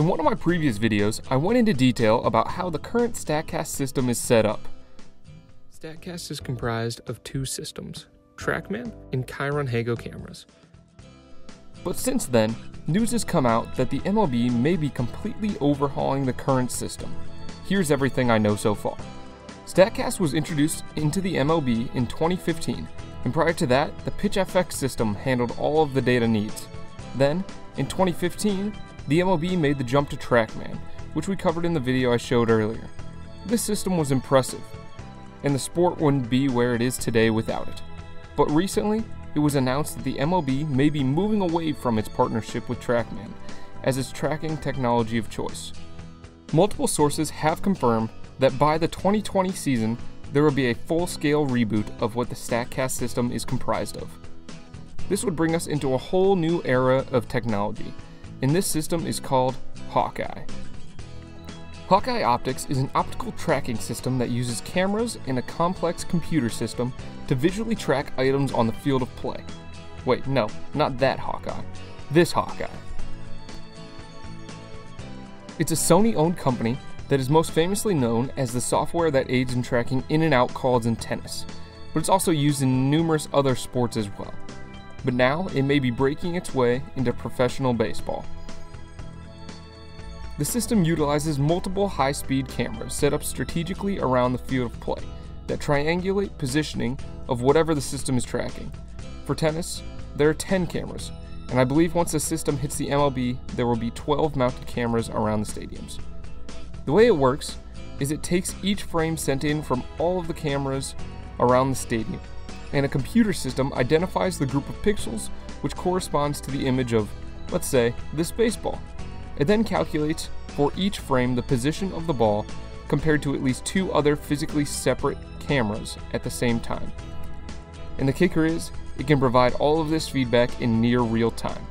In one of my previous videos, I went into detail about how the current StatCast system is set up. StatCast is comprised of two systems, TrackMan and ChyronHego cameras. But since then, news has come out that the MLB may be completely overhauling the current system. Here's everything I know so far. StatCast was introduced into the MLB in 2015, and prior to that, the PitchFX system handled all of the data needs. Then, in 2015, the MLB made the jump to TrackMan, which we covered in the video I showed earlier. This system was impressive, and the sport wouldn't be where it is today without it. But recently, it was announced that the MLB may be moving away from its partnership with TrackMan as its tracking technology of choice. Multiple sources have confirmed that by the 2020 season, there will be a full scale reboot of what the StatCast system is comprised of. This would bring us into a whole new era of technology, and this system is called Hawkeye. Hawkeye Optics is an optical tracking system that uses cameras and a complex computer system to visually track items on the field of play. Wait, no, not that Hawkeye. This Hawkeye. It's a Sony owned company that is most famously known as the software that aids in tracking in and out calls in tennis, but it's also used in numerous other sports as well. But now it may be breaking its way into professional baseball. The system utilizes multiple high speed cameras set up strategically around the field of play that triangulate positioning of whatever the system is tracking. For tennis, there are 10 cameras, and I believe once the system hits the MLB, there will be 12 mounted cameras around the stadiums. The way it works is it takes each frame sent in from all of the cameras around the stadium, and a computer system identifies the group of pixels which corresponds to the image of, let's say, this baseball. It then calculates for each frame the position of the ball compared to at least two other physically separate cameras at the same time. And the kicker is, it can provide all of this feedback in near real time.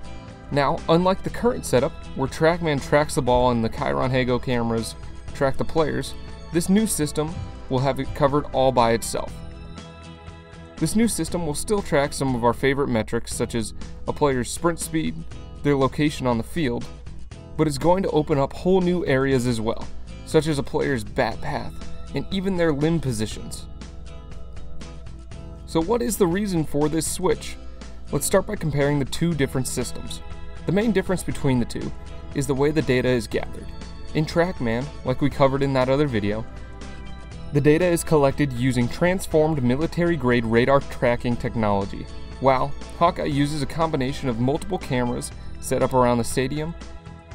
Now, unlike the current setup, where TrackMan tracks the ball and the ChyronHego cameras track the players, this new system will have it covered all by itself. This new system will still track some of our favorite metrics, such as a player's sprint speed, their location on the field, but it's going to open up whole new areas as well, such as a player's bat path and even their limb positions. So, what is the reason for this switch? Let's start by comparing the two different systems. The main difference between the two is the way the data is gathered. In TrackMan, like we covered in that other video, the data is collected using transformed military grade radar tracking technology, while Hawkeye uses a combination of multiple cameras set up around the stadium.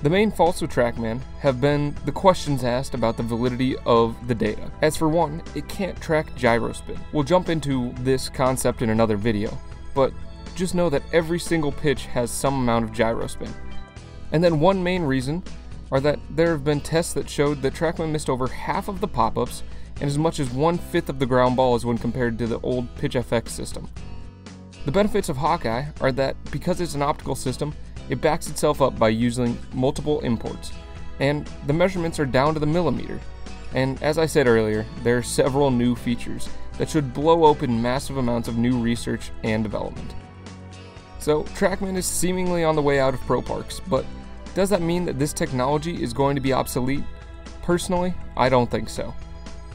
The main faults with TrackMan have been the questions asked about the validity of the data. As for one, it can't track gyrospin. We'll jump into this concept in another video, but just know that every single pitch has some amount of gyrospin. And then one main reason are that there have been tests that showed that TrackMan missed over half of the pop-ups and as much as one-fifth of the ground ball as when compared to the old PitchFX system. The benefits of Hawkeye are that because it's an optical system, it backs itself up by using multiple imports, and the measurements are down to the millimeter. And as I said earlier, there are several new features that should blow open massive amounts of new research and development. So, TrackMan is seemingly on the way out of Pro Parks, but does that mean that this technology is going to be obsolete? Personally, I don't think so.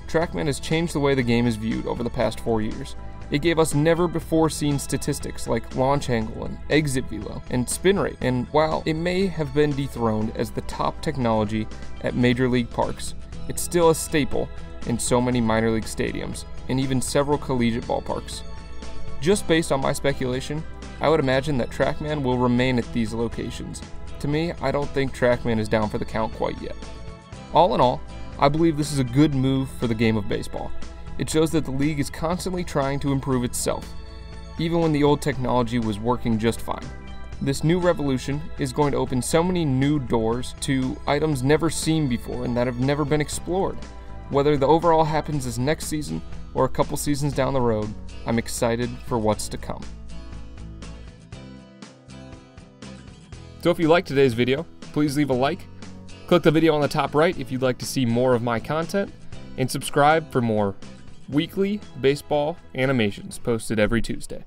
TrackMan has changed the way the game is viewed over the past four years. It gave us never before seen statistics like launch angle and exit velo and spin rate, and while it may have been dethroned as the top technology at major league parks, it's still a staple in so many minor league stadiums and even several collegiate ballparks. Just based on my speculation, I would imagine that TrackMan will remain at these locations. To me, I don't think TrackMan is down for the count quite yet. All in all, I believe this is a good move for the game of baseball. It shows that the league is constantly trying to improve itself, even when the old technology was working just fine. This new revolution is going to open so many new doors to items never seen before and that have never been explored. Whether the overall happens this next season or a couple seasons down the road, I'm excited for what's to come. So if you liked today's video, please leave a like, click the video on the top right if you'd like to see more of my content, and subscribe for more weekly baseball animations posted every Tuesday.